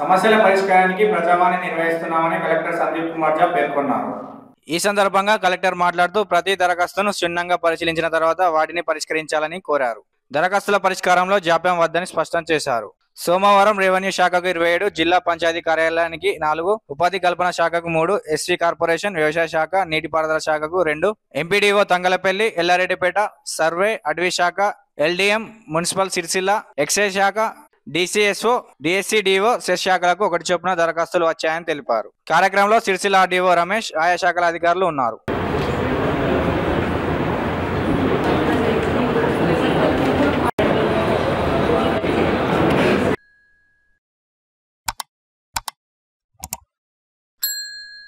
సమస్యల పరిష్కారానికి ప్రజావాణి నిర్వహిస్తున్నామని కలెక్టర్ సందీప్ కుమార్ జా పేర్కొన్నారు. ఈ సందర్భంగా కలెక్టర్ మాట్లాడుతూ ప్రతి దరఖాస్తును క్షుణ్ణంగా పరిశీలించిన తర్వాత వాటిని పరిష్కరించాలని కోరారు. దరఖాస్తుల పరిష్కారంలో జాప్యం వద్దని స్పష్టం చేశారు. సోమవారం రెవెన్యూ శాఖకు ఇరవై ఏడు జిల్లా పంచాయతీ కార్యాలయానికి నాలుగు ఉపాధి కల్పన శాఖకు మూడు ఎస్సీ కార్పొరేషన్ వ్యవసాయ శాఖ నీటిపారుదల శాఖకు రెండు ఎంపీడీఓ తంగలపల్లి ఎల్లారెడ్డిపేట సర్వే అటవీ శాఖ ఎల్డీఎం మున్సిపల్ సిరిసిల్ల ఎక్సైజ్ శాఖ డిసిఎస్ఓ డిఎస్సిడిఓ సెస్ శాఖలకు ఒకటి చొప్పున దరఖాస్తులు వచ్చాయని తెలిపారు. కార్యక్రమంలో సిరిసిల్ల ఆర్డీఓ రమేష్ ఆయా శాఖల అధికారులు ఉన్నారు.